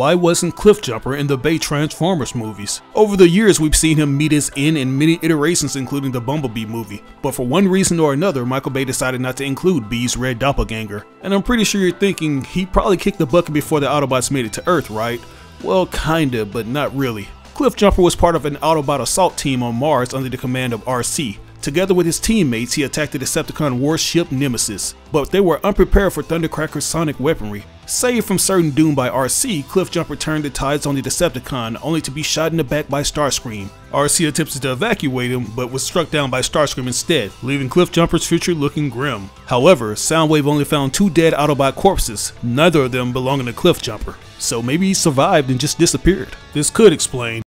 Why wasn't Cliffjumper in the Bay Transformers movies? Over the years, we've seen him meet his end in many iterations, including the Bumblebee movie, but for one reason or another, Michael Bay decided not to include Bee's red doppelganger. And I'm pretty sure you're thinking, he probably kicked the bucket before the Autobots made it to Earth, right? Well, kinda, but not really. Cliffjumper was part of an Autobot assault team on Mars under the command of Arcee. Together with his teammates, he attacked the Decepticon warship Nemesis, but they were unprepared for Thundercracker's sonic weaponry. Saved from certain doom by Arcee, Cliffjumper turned the tides on the Decepticon, only to be shot in the back by Starscream. Arcee attempted to evacuate him, but was struck down by Starscream instead, leaving Cliffjumper's future looking grim. However, Soundwave only found two dead Autobot corpses, neither of them belonging to Cliffjumper. So maybe he survived and just disappeared. This could explain